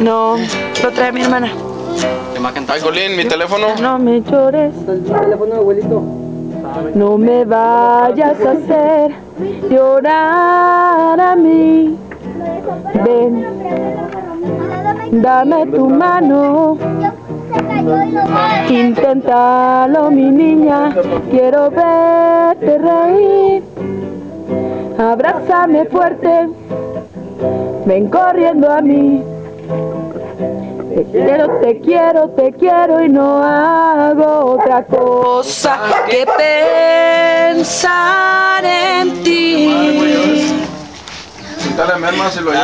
No, lo trae mi hermana. Ay, Colín, mi teléfono. No me llores, El teléfono, abuelito. no me vayas a hacer llorar a mí. Ven, dame tu mano. Inténtalo, mi niña, quiero verte reír. Abrázame fuerte, ven corriendo a mí. Te quiero, te quiero, te quiero y no hago otra cosa que pensar en ti. Dale, mi hermano, si lo yo.